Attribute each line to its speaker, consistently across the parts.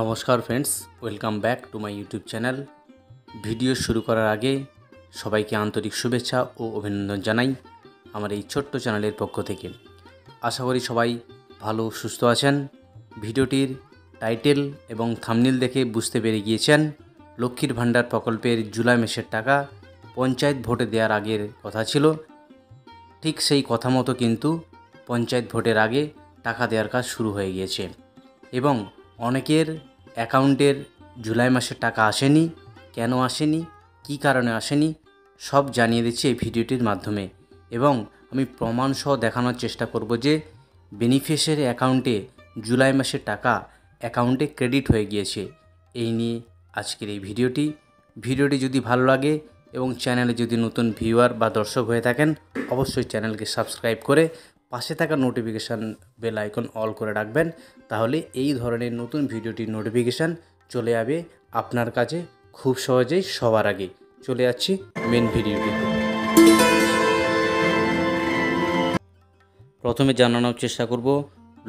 Speaker 1: নমস্কার friends welcome back to my YouTube channel video শুরু করার আগে সবাইকে আন্তরিক শুভেচ্ছা ও অভিনন্দন জানাই আমার এই ছোট্ট চ্যানেলের পক্ষ থেকে। আশা করি সবাই ভালো সুস্থ আছেন। ভিডিওটির টাইটেল এবং থামনিল দেখে বুঝতে পেরে গিয়েছেন লক্ষ্মীর ভাণ্ডার প্রকল্পের জুলাই মাসের টাকা পঞ্চায়েত ভোটে দেওয়ার আগের কথা ছিল। ঠিক সেই কথা মতো কিন্তু পঞ্চায়েত ভোটের আগে টাকা দেওয়ার কাজ শুরু হয়ে গিয়েছে এবং অনেকের অ্যাকাউন্টের জুলাই মাসের টাকা আসেনি, কেন আসেনি, কী কারণে আসেনি, সব জানিয়ে দিচ্ছি এই ভিডিওটির মাধ্যমে। এবং আমি প্রমাণসহ দেখানোর চেষ্টা করব যে বেনিফিশিয়ারি অ্যাকাউন্টে জুলাই মাসের টাকা অ্যাকাউন্টে ক্রেডিট হয়ে গিয়েছে। এই নিয়ে আজকের এই ভিডিওটি। ভিডিওটি যদি ভালো লাগে এবং চ্যানেলে যদি নতুন ভিউয়ার বা দর্শক হয়ে থাকেন, অবশ্যই চ্যানেলকে সাবস্ক্রাইব করে পাশে থাকা নোটিফিকেশান বেল আইকন অল করে রাখবেন। তাহলে এই ধরনের নতুন ভিডিওটির নোটিফিকেশান চলে যাবে আপনার কাছে খুব সহজেই সবার আগে। চলে যাচ্ছি মেন ভিডিওটি প্রথমে জানানোর চেষ্টা করব,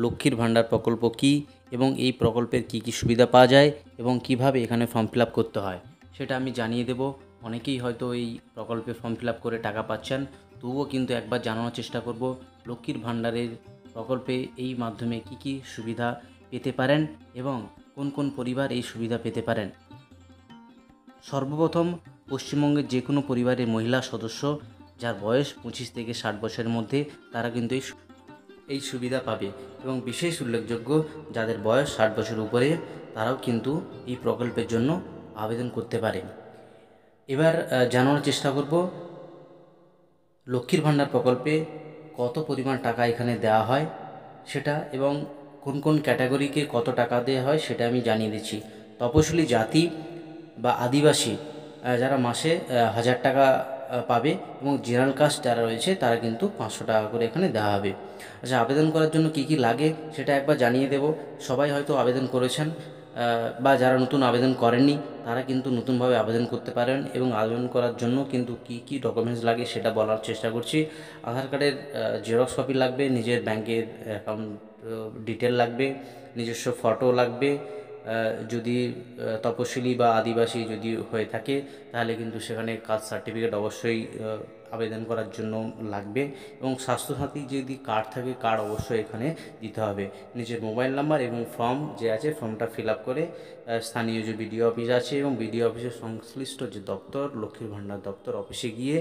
Speaker 1: লক্ষ্মীর ভাণ্ডার প্রকল্প কি এবং এই প্রকল্পের কি কি সুবিধা পাওয়া যায় এবং কীভাবে এখানে ফর্ম ফিল করতে হয়, সেটা আমি জানিয়ে দেব। অনেকেই হয়তো এই প্রকল্পে ফর্ম ফিল করে টাকা পাচ্ছেন তবুও কিন্তু একবার জানানোর চেষ্টা করব, লক্ষ্মীর ভাণ্ডারের প্রকল্পে এই মাধ্যমে কি কি সুবিধা পেতে পারেন এবং কোন কোন পরিবার এই সুবিধা পেতে পারেন? সর্বপ্রথম, পশ্চিমবঙ্গের যে কোনো পরিবারের মহিলা সদস্য যার বয়স পঁচিশ থেকে ষাট বছরের মধ্যে তারা কিন্তু এই এই সুবিধা পাবে এবং বিশেষ উল্লেখযোগ্য, যাদের বয়স ষাট বছর উপরে তারাও কিন্তু এই প্রকল্পের জন্য আবেদন করতে পারে। এবার জানানোর চেষ্টা করব লক্ষ্মীর ভাণ্ডার প্রকল্পে কত পরিমাণ টাকা এখানে দেওয়া হয় সেটা এবং কোন কোন ক্যাটাগরিকে কত টাকা দেওয়া হয় সেটা আমি জানিয়ে দিচ্ছি। তপশিলি জাতি বা আদিবাসী যারা মাসে হাজার টাকা পাবে এবং জেনারেল কাস্ট যারা রয়েছে তারা কিন্তু পাঁচশো টাকা করে এখানে দেওয়া হবে। আচ্ছা আবেদন করার জন্য কি কি লাগে সেটা একবার জানিয়ে দেব। সবাই হয়তো আবেদন করেছেন। বা যারা নতুন আবেদন করেননি, তারা কিন্তু নতুনভাবে আবেদন করতে পারেন এবং আবেদন করার জন্য কিন্তু কি কি ডকুমেন্টস লাগে সেটা বলার চেষ্টা করছি। আধার কার্ডের জেরক্স কপি লাগবে, নিজের ব্যাংকের অ্যাকাউন্ট ডিটেল লাগবে, নিজস্ব ফটো লাগবে যদি তপশিলি বা আদিবাসী যদি হয়ে থাকে, তাহলে কিন্তু সেখানে কাস্ট সার্টিফিকেট অবশ্যই আবেদন করার জন্য লাগবে এবং স্বাস্থ্যসাথী যদি কার্ড থাকে, কার্ড অবশ্যই এখানে দিতে হবে। নিজের মোবাইল নাম্বার এবং ফর্ম যে আছে, ফর্মটা ফিল করে স্থানীয় যে বিডিও অফিস আছে এবং বিডিও অফিসের সংশ্লিষ্ট যে দপ্তর, লক্ষ্মীর ভাণ্ডার দপ্তর অফিসে গিয়ে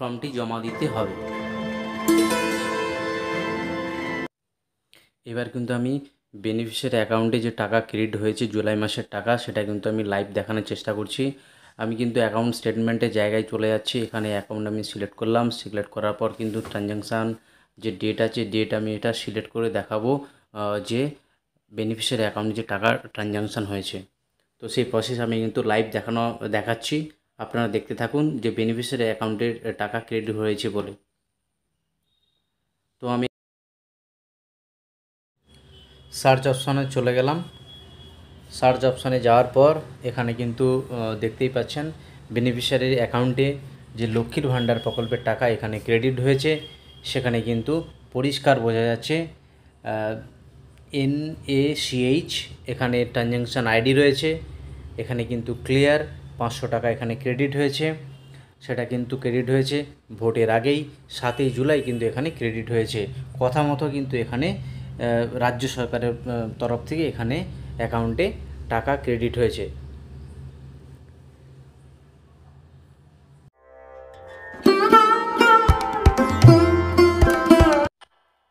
Speaker 1: ফর্মটি জমা দিতে হবে। এবার কিন্তু আমি বেনিফিশিয়ারি অ্যাকাউন্টে যে টাকা ক্রেডিট হয়েছে জুলাই মাসের টাকা, সেটা কিন্তু আমি লাইভ দেখানোর চেষ্টা করছি। আমি কিন্তু অ্যাকাউন্ট স্টেটমেন্টের জায়গায় চলে যাচ্ছি। এখানে অ্যাকাউন্ট আমি সিলেক্ট করলাম। সিলেক্ট করার পর কিন্তু ট্রানজ্যাকশান যে ডেট আছে ডেট আমি এটা সিলেক্ট করে দেখাবো যে বেনিফিশিয়ারি অ্যাকাউন্টে যে টাকা ট্রানজ্যাকশান হয়েছে। তো সেই প্রসেস আমি কিন্তু লাইভ দেখানো, দেখাচ্ছি। আপনারা দেখতে থাকুন যে বেনিফিশিয়ারি অ্যাকাউন্টের টাকা ক্রেডিট হয়েছে বলে। তো আমি সার্চ অপশানে চলে গেলাম। সার্চ অপশানে যাওয়ার পর এখানে কিন্তু দেখতেই পাচ্ছেন বেনিফিশিয়ারির অ্যাকাউন্টে যে লক্ষ্মীর ভাণ্ডার প্রকল্পের টাকা এখানে ক্রেডিট হয়েছে, সেখানে কিন্তু পরিষ্কার বোঝা যাচ্ছে এন এ সিএইচ এখানে ট্রানজ্যাকশান আইডি রয়েছে, এখানে কিন্তু ক্লিয়ার পাঁচশো টাকা এখানে ক্রেডিট হয়েছে, সেটা কিন্তু ক্রেডিট হয়েছে, ভোটের আগেই সাতই জুলাই কিন্তু এখানে ক্রেডিট হয়েছে। কথা মতো কিন্তু এখানে রাজ্য সরকারের তরফ থেকে এখানে অ্যাকাউন্টে টাকা ক্রেডিট হয়েছে।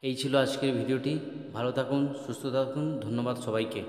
Speaker 1: এই ছিল আজকের ভিডিওটি। ভালো থাকুন, সুস্থ থাকুন। ধন্যবাদ সবাইকে।